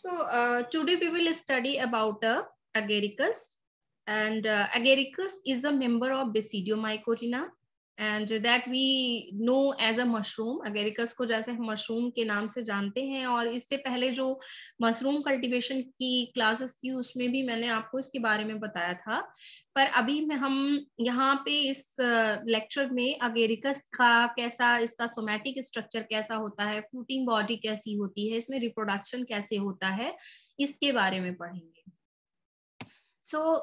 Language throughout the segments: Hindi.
So uh, today we will study about uh, agaricus. And uh, agaricus is a member of Basidiomycotina and that we know as a mushroom agaricus को जैसे हम मशरूम के नाम से जानते हैं और इससे पहले जो मशरूम कल्टीवेशन की क्लासेस थी उसमें भी मैंने आपको इसके बारे में बताया था। पर अभी में हम यहाँ पे इस लेक्चर में अगेरिकस का कैसा इसका सोमैटिक स्ट्रक्चर कैसा होता है फ्रूटिंग बॉडी कैसी होती है इसमें रिप्रोडक्शन कैसे होता है इसके बारे में पढ़ेंगे। So so,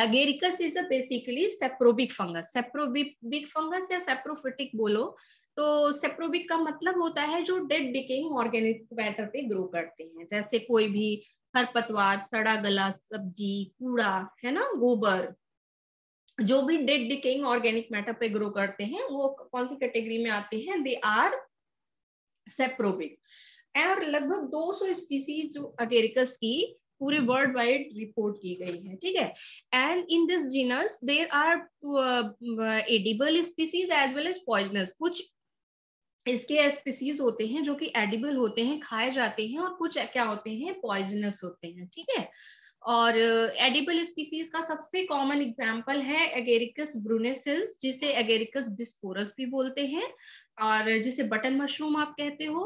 Agaricus is a basically saprobic fungus saprobic fungus या सेप्रोफिटिक बोलो तो सेप्रोबिक का मतलब होता है जो डेड डिकेइंग ऑर्गेनिक मैटर पे ग्रो करते हैं। जैसे कोई भी खरपतवार, सड़ा गला, सब्ज़ी, कूड़ा, है ना, गोबर, जो भी डेड डिकेइंग ऑर्गेनिक मैटर पे ग्रो करते हैं, वो कौन सी कैटेगरी में आते हैं? दे आर सेप्रोबिक और लगभग 200 स्पीसीज जो अगेरिकस की पूरे वर्ल्ड वाइड रिपोर्ट की गई है ठीक है? And in this genus there are edible species as well as poisonous कुछ इसके स्पीसीज होते हैं जो कि एडिबल होते हैं खाए जाते हैं और कुछ क्या होते हैं पॉइजनस होते हैं ठीक है? और एडिबल uh, स्पीसीज का सबसे कॉमन एग्ज़ाम्पल है एगेरिकस ब्रूनेसिल्स जिसे एगेरिकस बिस्पोरस भी बोलते हैं और जिसे बटन मशरूम आप कहते हो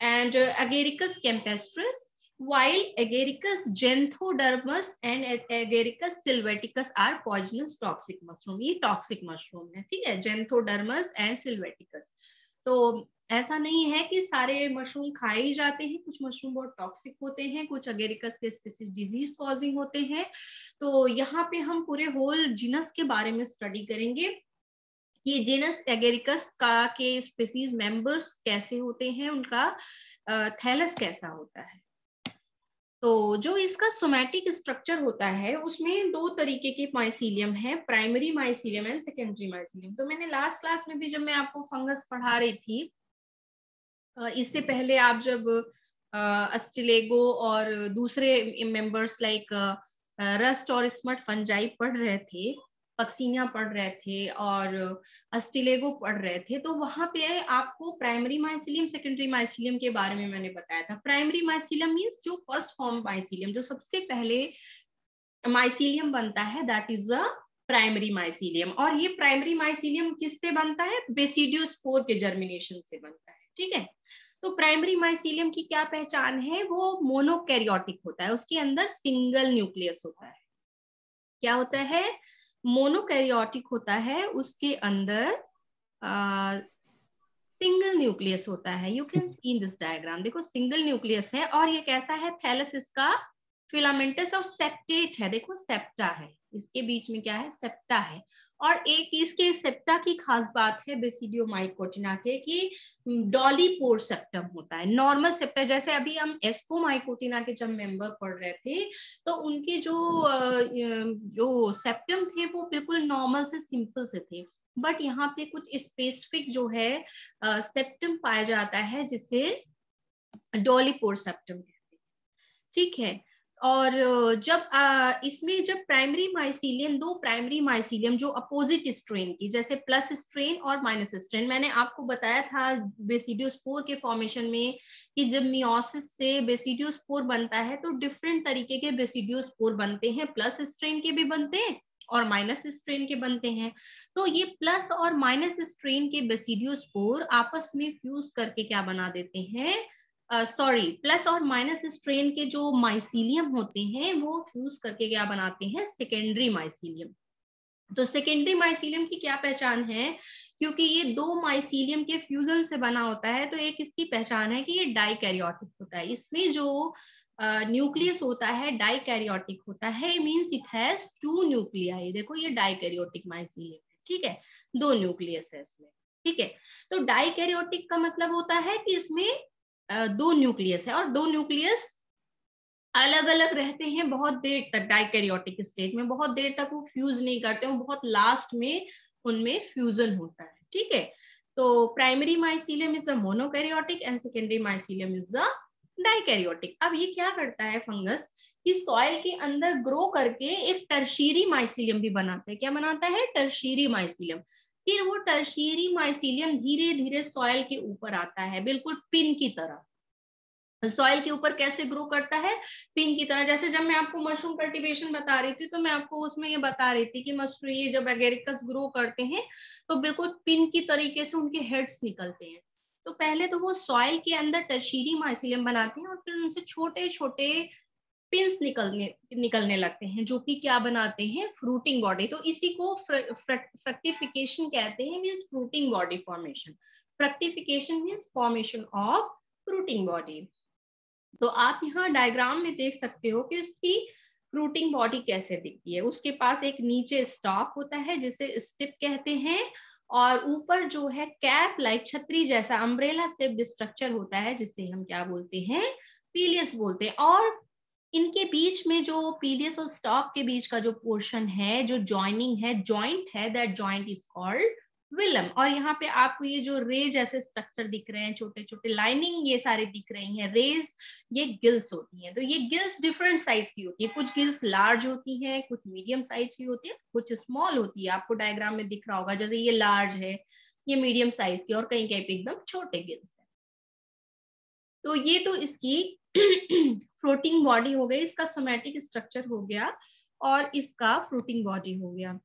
and Agaricus campestris while Agaricus genthodermus and Agaricus sylvaticus are poisonous toxic mushroom. ये toxic mushroom है, ठीक है genthodermus and sylvaticus. तो ऐसा नहीं है कि सारे मशरूम खाए ही जाते हैं, कुछ मशरूम बहुत टॉक्सिक होते हैं, कुछ अगेरिकस के स्पीसीज डिज़ीज़ कॉजिंग होते हैं तो यहाँ पे हम पूरे होल जीनस के बारे में स्टडी करेंगे कि जीनस एगेरिकस का के स्पीसीज मेंबर्स कैसे होते हैं, उनका थैलस कैसा होता है तो जो इसका सोमैटिक स्ट्रक्चर होता है उसमें दो तरीके के माइसीलियम है primary mycelium and secondary mycelium तो मैंने लास्ट क्लास में भी जब मैं आपको फंगस पढ़ा रही थी इससे पहले आप जब अस्टिलेगो और दूसरे मेंबर्स लाइक रस्ट और स्मर्ट फंजाई पढ़ रहे थे पक्सीनिया पढ़ रहे थे और अस्टिलेगो पढ़ रहे थे तो वहाँ पे आपको प्राइमरी माइसिलियम सेकेंडरी माइसिलियम के बारे में मैंने बताया था। प्राइमरी माइसिलियम मीन्स जो फ़र्स्ट फॉर्म माइसिलियम जो सबसे पहले माइसिलियम बनता है that is a primary mycelium और ये प्राइमरी माइसिलियम किससे बनता है? बेसिडियोस्पोर के जर्मिनेशन से बनता है, ठीक है? तो प्राइमरी माइसिलियम की क्या पहचान है? वो मोनोकैरियोटिक होता है, उसके अंदर सिंगल न्यूक्लियस होता है। क्या होता है? मोनोकैरियोटिक होता है, उसके अंदर सिंगल न्यूक्लियस होता है। You can see in this diagram देखो सिंगल न्यूक्लियस है और ये कैसा है? थैलस इसका फिलामेंटस और सेप्टेट है। देखो सेप्टा है। इसके बीच में क्या है? सेप्टा है। और एक इसके सेप्टा की खास बात है बेसिडियो माइकोटिना के कि डॉली पोर सेप्टम होता है। नॉर्मल सेप्टा जैसे अभी हम एस्को माइकोटिना के जब मेंबर पढ़ रहे थे तो उनके जो जो सेप्टम थे, वो बिल्कुल नॉर्मल से सिंपल से थे। बट यहाँ पे कुछ स्पेसिफिक जो है सेप्टम पाया जाता है, जिसे डॉलीपोर सेप्टम कहते हैं। ठीक है? और जब इसमें जब प्राइमरी माइसीलियम दो प्राइमरी माइसीलियम जो अपोजिट स्ट्रेन की, जैसे प्लस स्ट्रेन और माइनस स्ट्रेन मैंने आपको बताया था बेसिडियोस्पोर के फॉर्मेशन में कि जब मियोसिस से बेसिडियोस्पोर बनता है तो डिफरेंट तरीके के बेसिडियोस्पोर बनते हैं। प्लस स्ट्रेन के भी बनते हैं और माइनस स्ट्रेन के बनते हैं। तो ये प्लस और माइनस स्ट्रेन के बेसिडियोस्पोर आपस में फ्यूज करके क्या बना देते हैं? सॉरी प्लस और माइनस स्ट्रेन के जो माइसीलियम होते हैं वो फ्यूज करके क्या बनाते हैं? सेकेंडरी माइसीलियम तो सेकेंडरी माइसीलियम की क्या पहचान है? क्योंकि ये दो माइसीलियम के फ्यूजन से बना होता है तो एक इसकी पहचान है कि ये डाइकैरियोटिक होता है। इसमें जो न्यूक्लियस uh, होता है डाइकैरियोटिक होता है। Means it has two nuclei देखो ये डाइकैरियोटिक माइसीलियम है ठीक है? दो न्यूक्लियस है इसमें ठीक है? तो डाइकैरियोटिक का मतलब होता है कि इसमें दो न्यूक्लियस है और दो न्यूक्लियस अलग अलग रहते हैं बहुत देर तक, डाइकैरियोटिक स्टेट में बहुत देर तक वो फ्यूज नहीं करते, वो बहुत लास्ट में उनमें फ्यूजन होता है, ठीक है? तो primary mycelium is a monokaryotic and secondary mycelium is a dikaryotic अब ये क्या करता है फंगस कि सॉइल के अंदर ग्रो करके एक टर्शीरी माइसिलियम भी बनाता है। क्या बनाता है? टर्शीरी माइसीलियम फिर वो टर्शियरी माइसिलियम धीरे धीरे सॉइल के ऊपर आता है, बिल्कुल पिन की तरह। सॉइल के ऊपर कैसे ग्रो करता है? पिन की तरह। जैसे जब मैं आपको मशरूम कल्टीवेशन बता रही थी तो मैं आपको उसमें ये बता रही थी कि मशरूम ये जब एगेरिकस ग्रो करते हैं तो बिल्कुल पिन की तरीके से उनके हेड्स निकलते हैं। तो पहले तो वो सॉइल के अंदर टर्शीरी माइसिलियम बनाते हैं और फिर उनसे छोटे छोटे पिंस निकलने निकलने लगते हैं, जो कि क्या बनाते हैं? फ्रूटिंग बॉडी तो इसी को फ्रक्टिफिकेशन कहते हैं means fruiting body formation fructification means formation of fruiting body तो आप यहाँ डायग्राम में देख सकते हो कि उसकी फ्रूटिंग बॉडी कैसे दिखती है। उसके पास एक नीचे स्टॉक होता है, जिसे स्टिप कहते हैं, और ऊपर जो है कैप लाइक छतरी जैसा अम्ब्रेला सेप स्ट्रक्चर होता है, जिसे हम क्या बोलते हैं? पीलियस बोलते हैं। और इनके बीच में जो पीलियस और स्टॉक के बीच का जो पोर्शन है, जो ज्वाइनिंग है जॉइंट है that joint is called velum और यहाँ पे आपको ये जो रे जैसे स्ट्रक्चर दिख रहे हैं छोटे छोटे लाइनिंग ये सारे दिख रही हैं रेज ये गिल्स होती हैं। तो ये गिल्स डिफरेंट साइज़ की होती है। कुछ गिल्स लार्ज होती हैं, कुछ मीडियम साइज़ की होती है, कुछ स्मॉल होती है। आपको डायग्राम में दिख रहा होगा, जैसे ये लार्ज है, ये मीडियम साइज़ की और कहीं कहीं पे एकदम छोटे गिल्स है। तो ये तो इसकी फ्लोटिंग बॉडी हो गई, इसका सोमेटिक स्ट्रक्चर हो गया और इसका फ्रूटिंग बॉडी हो गया।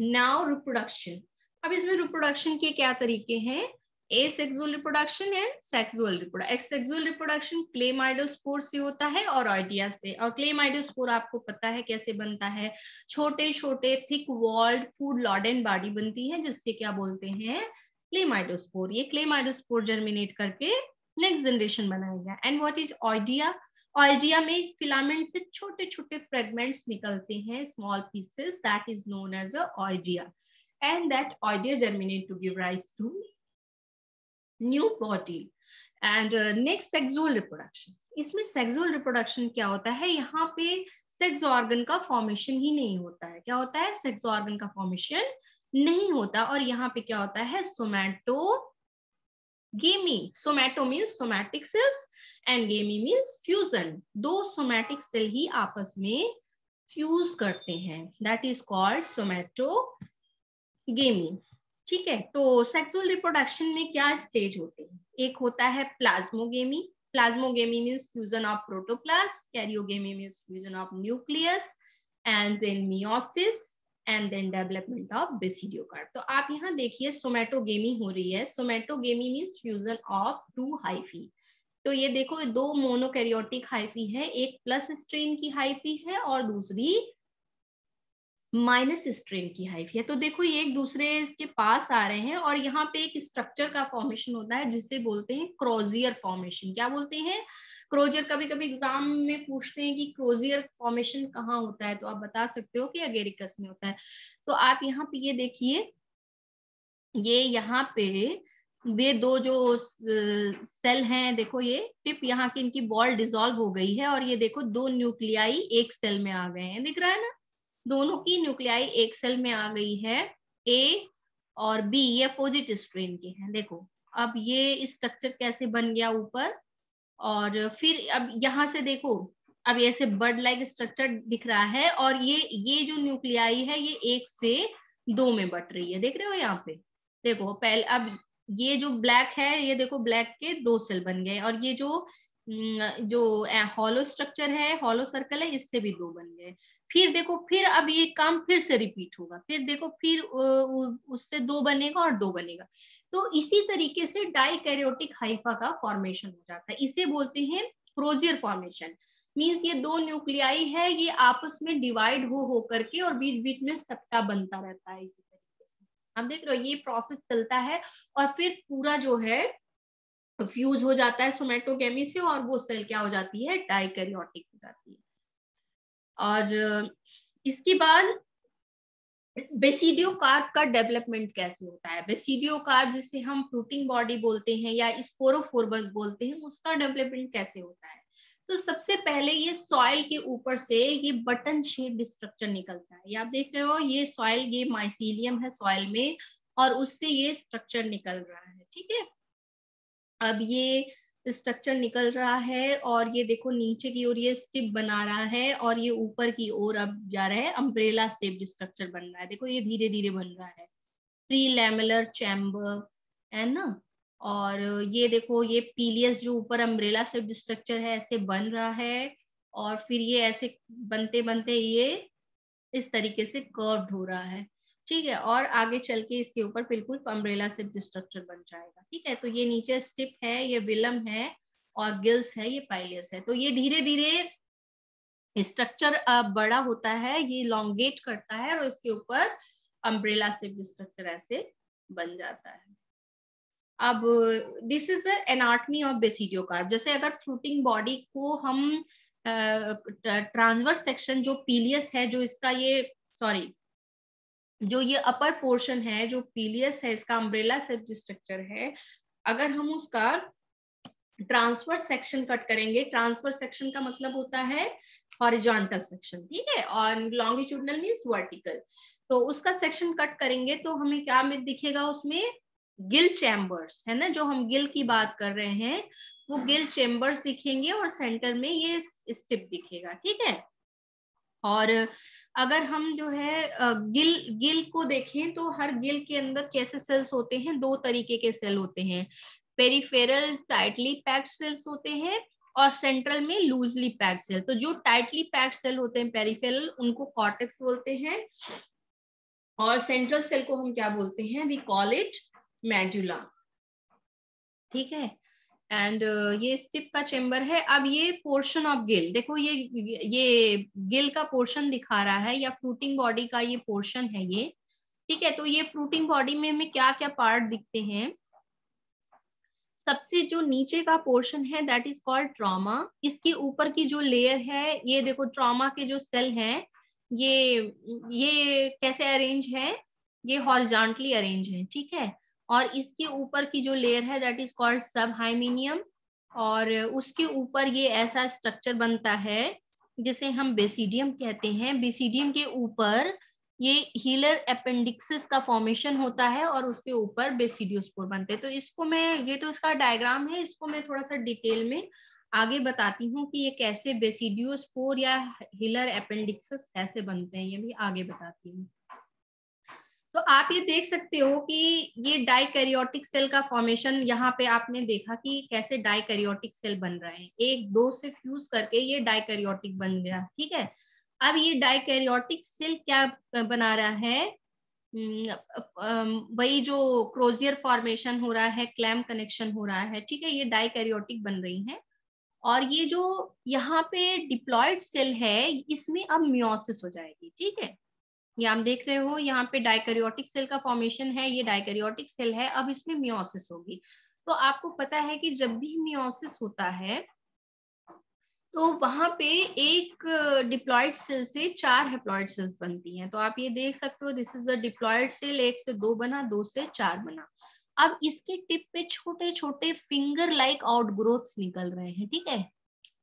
नाउ रिप्रोडक्शन अब इसमें रिप्रोडक्शन के क्या तरीके हैं? Asexual reproduction and sexual reproduction sexual reproduction chlamydospore से होता है और आइडिया से। और क्लेमाइडोस्पोर आपको पता है कैसे बनता है? छोटे छोटे thick walled food laden body बनती है, जिससे क्या बोलते हैं? क्लेमाइडोस्पोर ये क्लेमाइडोस्पोर जर्मिनेट करके नेक्स्ट जनरेशन बनाएगा and what is oidia oidia में फिलामेंट से छोटे छोटे फ्रेगमेंट्स निकलते हैं small pieces that is known as a oidia and that idea germinate to give rise to new body. And uh, next sexual reproduction. इसमें सेक्सुअल रिप्रोडक्शन क्या होता है? यहाँ पे सेक्स ऑर्गन का फॉर्मेशन ही नहीं होता है। क्या होता है? सेक्स ऑर्गन का फॉर्मेशन नहीं होता। और यहाँ पे क्या होता है? Somatogamy somato means somatic cells and gamy means fusion दो सोमैटिक सेल ही आपस में फ्यूज करते हैं. दैट इज़ कॉल्ड सोमैटो गेमी ठीक है? तो सेक्सुअल रिप्रोडक्शन में क्या स्टेज होते हैं? एक होता है plasmogamy plasmogamy means fusion of protoplasm karyogamy means fusion of nucleus and then meiosis and then development of basidiocarp तो आप यहाँ देखिए सोमेटोगेमी हो रही है। Somatogamy means fusion of two hyphae तो ये देखो दो मोनोकैरियोटिक हाइफी है। एक प्लस स्ट्रेन की हाइफी है और दूसरी माइनस स्ट्रेन की हाइफ है। तो देखो, ये एक दूसरे के पास आ रहे हैं और यहाँ पे एक स्ट्रक्चर का फॉर्मेशन होता है, जिसे बोलते हैं क्रोजियर फॉर्मेशन क्या बोलते हैं? क्रोजियर कभी कभी एग्ज़ाम में पूछते हैं कि क्रोजियर फॉर्मेशन कहाँ होता है? तो आप बता सकते हो कि अगेरिकस में होता है। तो आप यहाँ पे ये देखिए, ये यहाँ पे ये दो जो सेल हैं, देखो ये, टिप यहाँ की इनकी बॉल डिजोल्व हो गई है और ये देखो दो न्यूक्लियाई एक सेल में आ गए हैं। दिख रहा है ना? दोनों की न्यूक्लियाई एक सेल में आ गई है ए और बी ये अपोजिट स्ट्रेन के हैं। देखो, अब ये स्ट्रक्चर कैसे बन गया ऊपर? और फिर अब यहाँ से देखो, अब ऐसे बर्ड लाइक स्ट्रक्चर दिख रहा है और ये ये जो न्यूक्लियाई है, ये एक से दो में बट रही है। देख रहे हो यहाँ पे? देखो, पहले, अब ये जो ब्लैक है, ये देखो ब्लैक के दो सेल बन गए और ये जो जो हॉलो स्ट्रक्चर है हॉलो सर्कल है, इससे भी दो बन गए। फिर देखो, फिर अब ये काम फिर से रिपीट होगा। फिर देखो, फिर उससे दो बनेगा और दो बनेगा। तो इसी तरीके से डाइकैरियोटिक हाइफा का फॉर्मेशन हो जाता है। इसे बोलते हैं क्रोजियर फॉर्मेशन मीन्स ये दो न्यूक्लियाई है, ये आपस में डिवाइड हो हो करके और बीच बीच में सट्टा बनता रहता है इसी तरीके से। हम देख रहे हो, ये प्रोसेस चलता है और फिर पूरा जो है फ्यूज हो जाता है सोमेटोगेमी से और वो सेल क्या हो जाती है? डाइकैरियोटिक हो जाती है। और इसके बाद बेसिडियो कार्ड का डेवलपमेंट कैसे होता है? बेसिडियो कार्ड जिसे हम फ्रूटिंग बॉडी बोलते हैं या स्पोरोफोर बोलते हैं, उसका डेवलपमेंट कैसे होता है? तो सबसे पहले ये सॉइल के ऊपर से ये बटन शेप स्ट्रक्चर निकलता है। ये आप देख रहे हो, ये सॉइल ये माइसीलियम है सॉइल में और उससे ये स्ट्रक्चर निकल रहा है, ठीक है? अब ये स्ट्रक्चर निकल रहा है और ये देखो नीचे की ओर ये स्टिप बना रहा है और ये ऊपर की ओर अब जा रहा है अम्ब्रेला सेप्ड स्ट्रक्चर बन रहा है। देखो ये धीरे धीरे बन रहा है। प्री लैमलर चैम्बर है ना? और ये देखो ये पीलियस जो ऊपर अम्ब्रेला सिफ्ट स्ट्रक्चर है, ऐसे बन रहा है और फिर ये ऐसे बनते बनते ये इस तरीके से कर्व हो रहा है। ठीक है, और आगे चल के इसके ऊपर बिल्कुल अम्ब्रेला सिफ्ट स्ट्रक्चर बन जाएगा, ठीक है? तो ये नीचे स्टिप है, ये विलम है, और गिल्स है, ये पाइलियस है। तो ये धीरे धीरे स्ट्रक्चर बड़ा होता है, ये लॉन्गेट करता है, और इसके ऊपर अम्ब्रेला सिफ्ट स्ट्रक्चर ऐसे बन जाता है। अब this is anatomy of basidiocarp जैसे अगर फ्रूटिंग बॉडी को हम ट्रांसवर्स सेक्शन जो पीलियस है, जो इसका ये सॉरी जो ये अपर पोर्शन है, जो पीलियस है, इसका अम्ब्रेला सेप स्ट्रक्चर है, अगर हम उसका ट्रांसफ़र सेक्शन कट करेंगे ट्रांसफ़र सेक्शन का मतलब होता है हॉरिजॉन्टल सेक्शन ठीक है? और लॉन्गिट्यूडनल मीन्स वर्टिकल तो उसका सेक्शन कट करेंगे तो हमें क्या में दिखेगा उसमें? गिल चैम्बर्स है ना? जो हम गिल की बात कर रहे हैं, वो गिल चैम्बर्स दिखेंगे और सेंटर में ये स्टिप दिखेगा, ठीक है? और अगर हम जो है गिल गिल को देखें तो हर गिल के अंदर कैसे सेल्स होते हैं? दो तरीके के सेल होते हैं। पेरिफेरल टाइटली पैक्ड सेल्स होते हैं और सेंट्रल में लूजली पैक्ड सेल तो जो टाइटली पैक्ड सेल होते हैं पेरिफेरल उनको कॉटेक्स बोलते हैं। और सेंट्रल सेल को हम क्या बोलते हैं? वी कॉल इट मेडुला ठीक है? एंड uh, ये स्टिप का चेम्बर है। अब ये पोर्शन ऑफ़ गिल देखो ये ये गिल का पोर्शन दिखा रहा है या फ्रूटिंग बॉडी का ये पोर्शन है ये। ठीक है तो ये फ्रूटिंग बॉडी में हमें क्या क्या पार्ट दिखते हैं? सबसे जो नीचे का पोर्शन है दैट इज़ कॉल्ड ट्रॉमा इसके ऊपर की जो लेयर है ये देखो ट्रॉमा के जो सेल हैं ये ये कैसे अरेंज है? ये हॉरिजॉन्टली अरेंज है ठीक है? और इसके ऊपर की जो लेयर है दैट इज़ कॉल्ड सब हाइमीनियम और उसके ऊपर ये ऐसा स्ट्रक्चर बनता है, जिसे हम बेसिडियम कहते हैं। बेसिडियम के ऊपर ये हीलर अपेंडिक्सिस का फॉर्मेशन होता है और उसके ऊपर बेसिडियोस्पोर बनते हैं। तो इसको मैं, ये तो इसका डायग्राम है, इसको मैं थोड़ा सा डिटेल में आगे बताती हूँ कि ये कैसे बेसिडियोस्पोर या हीलर अपेंडिक्सिस कैसे बनते हैं, ये भी आगे बताती हूँ। तो आप ये देख सकते हो कि ये डाइकैरियोटिक सेल का फॉर्मेशन यहाँ पे आपने देखा कि कैसे डाइकैरियोटिक सेल बन रहे हैं। एक दो से फ्यूज करके ये डाइकैरियोटिक बन गया ठीक है? अब ये डाइकैरियोटिक सेल क्या बना रहा है? हम्म, वही जो क्रोजियर फॉर्मेशन हो रहा है क्लैम कनेक्शन हो रहा है ठीक है? ये डाइकैरियोटिक बन रही है। और ये जो यहाँ पे डिप्लॉयड सेल है इसमें अब म्योसिस हो जाएगी ठीक है? ये आप देख रहे हो, यहाँ पे डाइकैरियोटिक सेल का फॉर्मेशन है, ये डाइकैरियोटिक सेल है, अब इसमें मियोसिस होगी। तो आपको पता है कि जब भी मियोसिस होता है तो वहाँ पे एक डिप्लॉयड सेल से चार हेप्लॉयड सेल्स बनती हैं। तो आप ये देख सकते हो this is a diploid cell एक से दो बना, दो से चार बना। अब इसके टिप पे छोटे छोटे फिंगर लाइक आउटग्रोथ्स निकल रहे हैं, ठीक है?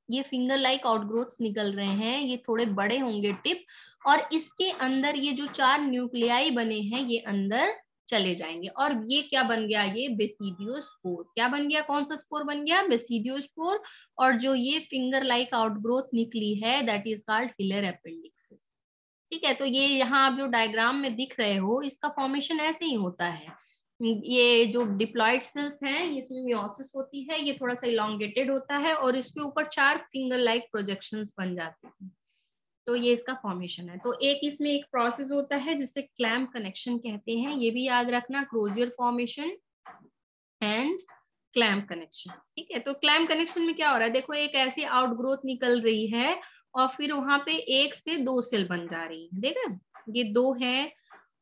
ये फिंगर लाइक आउटग्रोथ्स निकल रहे हैं, ये थोड़े बड़े होंगे टिप और इसके अंदर ये जो चार न्यूक्लियाई बने हैं, ये अंदर चले जाएँगे। और ये क्या बन गया? ये बेसिडियो स्पोर क्या बन गया? कौन सा स्पोर बन गया? बेसिडियो स्पोर और जो ये फिंगर लाइक आउटग्रोथ निकली है that is called hilar appendixes ठीक है तो ये यहाँ आप जो डायग्राम में दिख रहे हो, इसका फॉर्मेशन ऐसे ही होता है। ये जो डिप्लॉइड सेल्स हैं इसमें मियोसिस होती है, ये थोड़ा सा इलांगेटेड होता है और इसके ऊपर चार फिंगर लाइक प्रोजेक्शंस बन जाते हैं। तो ये इसका फॉर्मेशन है। तो एक इसमें एक प्रोसेस होता है जिसे क्लैम्प कनेक्शन कहते हैं। ये भी याद रखना crozier formation and clamp connection ठीक है? तो क्लैम्प कनेक्शन में क्या हो रहा है? देखो, एक ऐसी आउटग्रोथ निकल रही है और फिर वहाँ पे एक से दो सेल बन जा रही है। देखा? ये दो है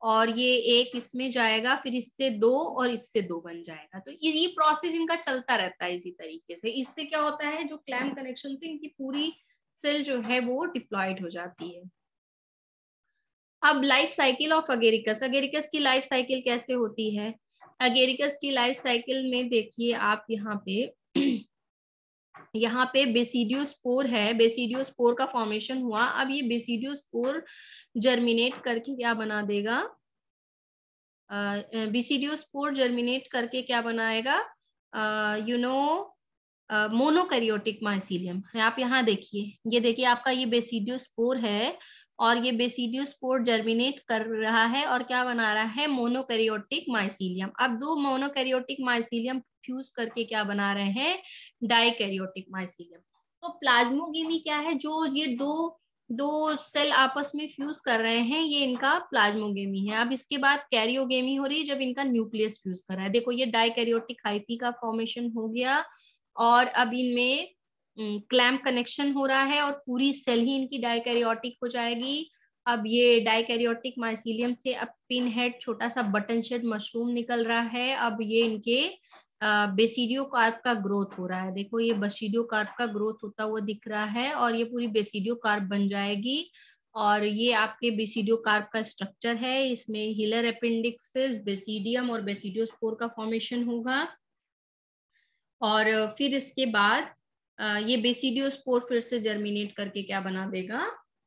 और ये एक इसमें जाएगा, फिर इससे दो और इससे दो बन जाएगा। तो ये प्रोसेस इनका चलता रहता है इसी तरीके से। इससे क्या होता है, जो क्लैम कनेक्शन से इनकी पूरी सेल जो है वो डिप्लॉयड हो जाती है। अब life cycle of Agaricus Agaricus की लाइफ साइकिल कैसे होती है? अगेरिकस की लाइफ साइकिल में देखिए आप यहाँ पे यहाँ पे बेसिडियोस्पोर है। बेसिडियोस्पोर का फॉर्मेशन हुआ। अब ये बेसिडियोस्पोर जर्मिनेट करके क्या बना देगा? बेसिडियोस्पोर जर्मिनेट करके क्या बनाएगा? यू नो मोनोकैरियोटिक माइसिलियम आप यहाँ देखिए। ये देखिए, आपका ये बेसिडियोस्पोर है और ये बेसिडियो स्पोर जर्मिनेट कर रहा है और क्या बना रहा है? मोनोकैरियोटिक माइसीलियम अब दो मोनोकैरियोटिक माइसीलियम फ्यूज करके क्या बना रहे हैं? डाइकैरियोटिक माइसिलियम तो प्लाज्मोगेमी क्या है? जो ये दो दो सेल आपस में फ्यूज कर रहे हैं, ये इनका प्लाज्मोगेमी है। अब इसके बाद कैरियोगेमी हो रही है जब इनका न्यूक्लियस फ्यूज कर रहा है। देखो, ये डाइकैरियोटिक हाइफी का फॉर्मेशन हो गया और अब इनमें क्लैम्प कनेक्शन हो रहा है और पूरी सेल ही इनकी डाइकैरियोटिक हो जाएगी। अब ये डाइकैरियोटिक माइसीलियम से अब पिन हेड छोटा सा बटन शेड मशरूम निकल रहा है। अब ये इनके बेसिडियो कार्प का ग्रोथ हो रहा है। देखो, ये बेसिडियो कार्प का ग्रोथ होता हुआ दिख रहा है और ये पूरी बेसिडियो कार्प बन जाएगी और ये आपके बेसिडियो कार्प का स्ट्रक्चर है। इसमें हिलर अपेंडिक्सिस, बेसिडियम और बेसिडियोस्पोर का फॉर्मेशन होगा। और फिर इसके बाद ये बेसिडियोस्पोर फिर से जर्मिनेट करके क्या बना देगा?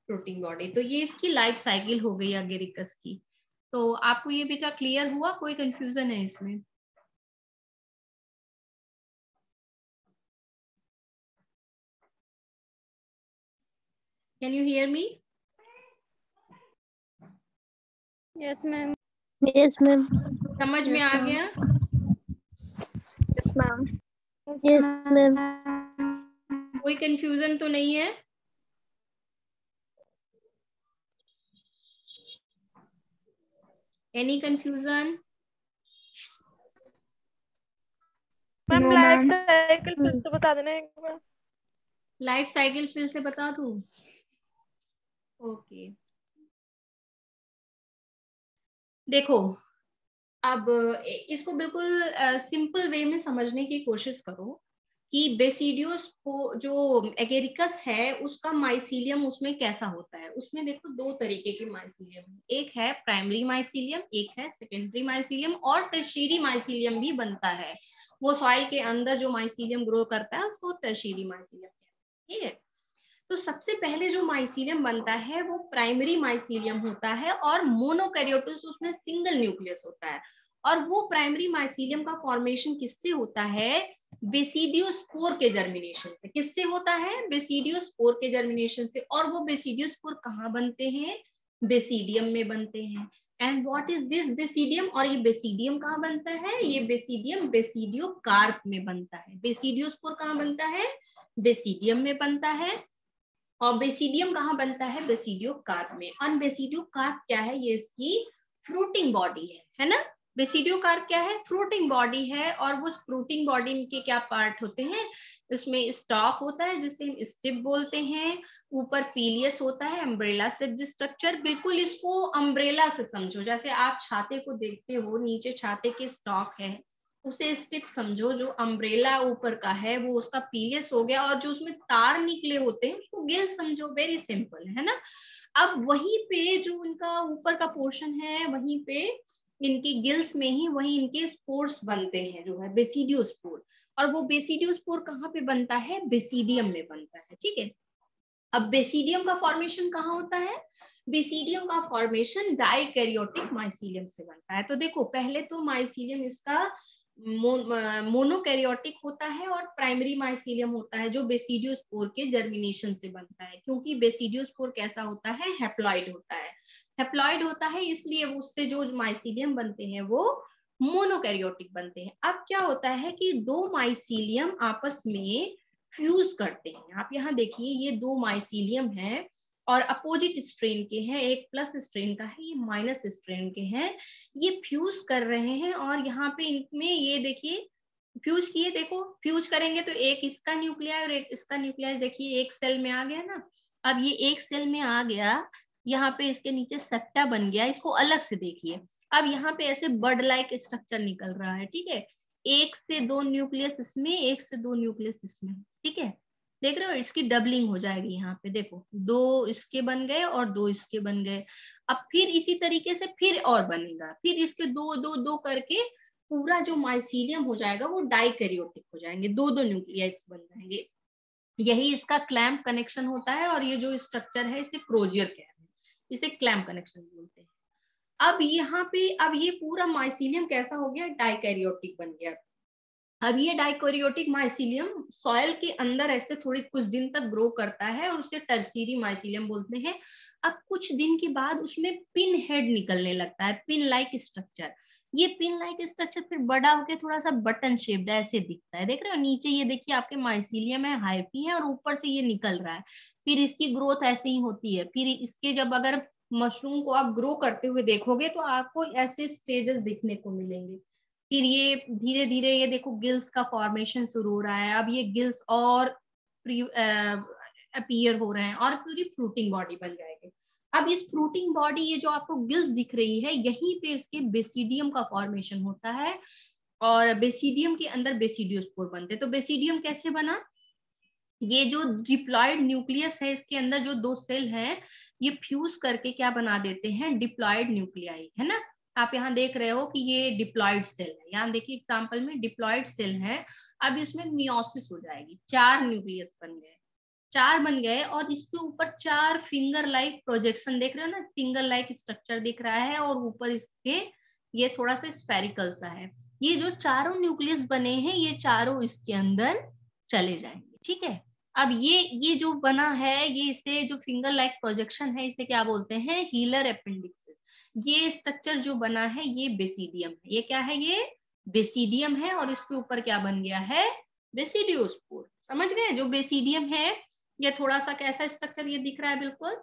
Protein body. तो ये इसकी लाइफ साइकिल हो गई अगेरिकस की। तो आपको ये बेटा क्लियर हुआ? कोई कंफ्यूजन है इसमें? Can you hear me? Yes, ma'am. Yes, ma'am. समझ में आ गया Yes, ma'am. Yes, ma'am. कोई कंफ्यूजन तो नहीं है any confusion ma'am life cycle फिर Hmm. से बता देना एक बार लाइफ साइकिल फिर से बता दूँ ओके। देखो, अब इसको बिल्कुल सिंपल वे में समझने की कोशिश करो कि बेसिडियोस को, जो एगेरिकस है, उसका माइसीलियम उसमें कैसा होता है? उसमें देखो दो तरीके के माइसीलियम एक है प्राइमरी माइसीलियम एक है सेकेंडरी माइसीलियम और टर्शीरी माइसीलियम भी बनता है। वो सॉइल के अंदर जो माइसीलियम ग्रो करता है, उसको टर्शीरी माइसीलियम ठीक है? तो सबसे पहले जो माइसीलियम बनता है, वो प्राइमरी माइसीलियम होता है और मोनोकैरियोटिस उसमें सिंगल न्यूक्लियस होता है। और वो प्राइमरी माइसीलियम का फॉर्मेशन किससे होता है? बेसिडियोस्पोर के जर्मिनेशन से। किससे होता है? बेसिडियोस्पोर के जर्मिनेशन से। और वो बेसिडियोस्पोर कहाँ बनते हैं? बेसिडियम में बनते हैं। And what is this basidium और ये बेसिडियम कहाँ बनता है? ये बेसिडियम बेसिडियो कार्प में बनता है। बेसिडियोस्पोर कहाँ बनता है? बेसिडियम में बनता है। और बेसिडियम कहाँ बनता है? बेसिडियो कार्प में। और बेसिडियो कार्प क्या है? ये इसकी फ्रूटिंग बॉडी है है ना? बेसिडियो कार्प क्या है? फ्रूटिंग बॉडी है और वो फ्रूटिंग बॉडी के क्या पार्ट होते हैं? उसमें स्टॉक होता है, जिसे हम स्टिप बोलते हैं। ऊपर पीलियस होता है अम्ब्रेला से स्ट्रक्चर बिल्कुल इसको अम्ब्रेला से समझो। जैसे आप छाते को देखते हो, नीचे छाते के स्टॉक है। उसे स्टिप समझो, जो अम्ब्रेला ऊपर का है, वो उसका पीलियस हो गया और जो उसमें तार निकले होते हैं, उसको गिल समझो वेरी सिंपल है ना? अब वहीं पे जो उनका ऊपर का पोर्शन है, वहीं पे इनकी गिल्स में ही वही इनके स्पोर्स बनते हैं, जो है बेसिडियो स्पोर और वो बेसिडियो स्पोर कहाँ पे बनता है? बेसिडियम में बनता है, ठीक है? अब बेसिडियम का फॉर्मेशन कहाँ होता है? बेसिडियम का फॉर्मेशन डाइकैरियोटिक माइसीलियम से बनता है। तो देखो, पहले तो माइसीलियम इसका मोनोकैरियोटिक होता है और प्राइमरी माइसीलियम होता है, जो बेसिडियोस्पोर के जर्मिनेशन से बनता है। क्योंकि बेसिडियोस्पोर कैसा होता है? हेप्लॉइड होता है। हेप्लॉइड होता है इसलिए उससे जो माइसीलियम बनते हैं, वो मोनोकैरियोटिक बनते हैं। अब क्या होता है कि दो माइसीलियम आपस में फ्यूज करते हैं। आप यहाँ देखिए, ये दो माइसीलियम है। और अपोजिट स्ट्रेन के हैं, एक प्लस स्ट्रेन का है, ये माइनस स्ट्रेन के हैं, ये फ्यूज कर रहे हैं और यहाँ पे इनमें ये देखिए, फ्यूज किए, देखो, फ्यूज करेंगे तो एक इसका न्यूक्लियाई और एक इसका न्यूक्लियाई, देखिए, एक सेल में आ गया ना, अब ये एक सेल में आ गया, यहाँ पे इसके नीचे सेप्टा बन गया, इसको अलग से देखिए, अब यहाँ पे ऐसे बर्ड लाइक स्ट्रक्चर निकल रहा है, ठीक है, एक से दो न्यूक्लियस इसमें, एक से दो न्यूक्लियस इसमें, ठीक है देख रहे हो, इसकी डबलिंग हो जाएगी यहाँ पे, देखो, दो इसके बन गए और दो इसके बन गए। अब फिर इसी तरीके से फिर और बनेगा। फिर इसके दो दो दो करके पूरा जो माइसीलियम हो जाएगा, वो डाइकैरियोटिक हो जाएँगे। दो दो न्यूक्लियस बन जाएँगे। यही इसका क्लैम्प कनेक्शन होता है और ये जो स्ट्रक्चर है, इसे क्रोजियर कह रहे हैं। इसे क्लैम्प कनेक्शन बोलते हैं। अब यहाँ पे, अब ये पूरा माइसीलियम कैसा हो गया? डाइकैरियोटिक बन गया। अब ये डाइकोरियोटिक माइसिलियम सॉयल के अंदर ऐसे थोड़ी कुछ दिन तक ग्रो करता है और उसे टर्सीरी माइसिलियम बोलते हैं। अब कुछ दिन के बाद उसमें पिन हेड निकलने लगता है, पिन लाइक स्ट्रक्चर। ये पिन लाइक स्ट्रक्चर फिर बड़ा होकर थोड़ा सा बटन शेप्ड ऐसे दिखता है। देख रहे हो, नीचे ये देखिए आपके माइसिलियम है हाइफी है और ऊपर से ये निकल रहा है। फिर इसकी ग्रोथ ऐसे ही होती है। फिर इसके जब अगर मशरूम को आप ग्रो करते हुए देखोगे तो आपको ऐसे स्टेजेस दिखने को मिलेंगे। फिर ये धीरे धीरे ये देखो गिल्स का फॉर्मेशन शुरू हो रहा है। अब ये गिल्स और अपीयर हो रहे हैं और पूरी फ्रूटिंग बॉडी बन जाएगी। अब इस फ्रूटिंग बॉडी ये जो आपको गिल्स दिख रही है, यहीं पे इसके बेसिडियम का फॉर्मेशन होता है और बेसिडियम के अंदर बेसिडियोस्पोर बनते हैं। तो बेसिडियम कैसे बना? ये जो डिप्लॉयड न्यूक्लियस है, इसके अंदर जो दो सेल हैं, ये फ्यूज करके क्या बना देते हैं? डिप्लॉयड न्यूक्लियाई है ना? आप यहाँ देख रहे हो कि ये डिप्लॉयड सेल है। यहाँ देखिए एग्ज़ाम्पल में डिप्लॉयड सेल है। अब इसमें मियोसिस हो जाएगी। चार न्यूक्लियस बन गए। चार बन गए और इसके ऊपर चार फिंगर लाइक प्रोजेक्शन देख रहे हो ना? फिंगर लाइक स्ट्रक्चर दिख रहा है और ऊपर इसके ये थोड़ा सा स्पेरिकल सा है। ये जो चारों न्यूक्लियस बने हैं, ये चारों इसके अंदर चले जाएँगे। ठीक है? अब ये ये जो बना है, ये इसे जो फिंगर लाइक प्रोजेक्शन है, इसे क्या बोलते हैं? हीलर अपेंडिक्स ये स्ट्रक्चर जो बना है, ये बेसिडियम है। ये क्या है ये? बेसिडियम है और इसके ऊपर क्या बन गया है? बेसिडियोस्पोर समझ गए? जो बेसिडियम है, ये थोड़ा सा कैसा स्ट्रक्चर ये दिख रहा है बिल्कुल?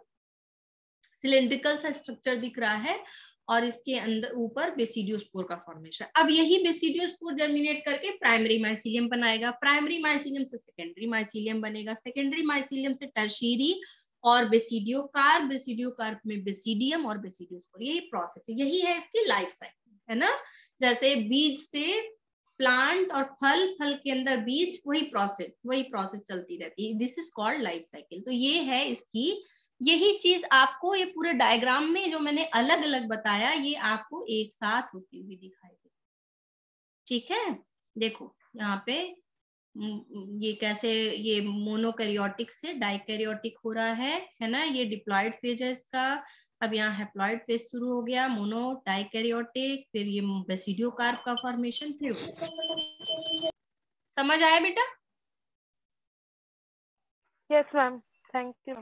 सिलेंड्रिकल सा स्ट्रक्चर दिख रहा है और इसके अंदर ऊपर बेसिडियोस्पोर का फॉर्मेशन अब यही बेसिडियोस्पोर जर्मिनेट करके प्राइमरी माइसिलियम बनाएगा। प्राइमरी माइसिलियम से सेकेंडरी माइसिलियम बनेगा। सेकेंडरी माइसिलियम से टर्शीरी और बेसिडियो कार्ब बेसिडियो कार्ब में बेसिडियम और बेसिडियोस्पोर यही प्रोसेस है, यही है इसकी लाइफ साइकिल है ना? जैसे बीज से प्लांट और फल फल के अंदर बीज, वही प्रोसेस वही प्रोसेस चलती रहती है। This is called life cycle तो ये है इसकी, यही चीज़ आपको ये पूरे डायग्राम में जो मैंने अलग अलग बताया, ये आपको एक साथ होती हुई दिखाई दे ठीक है? देखो, यहाँ पे ये कैसे, ये मोनोकैरियोटिक से डाइकैरियोटिक हो रहा है है ना? ये डिप्लॉयड फ़ेज़ है इसका। अब यहाँ हेप्लॉयड फ़ेज़ शुरू हो गया मोनो डाइकैरियोटिक फिर ये बेसिडियो कार्प का फॉर्मेशन फिर समझ आया बेटा? Yes ma'am thank you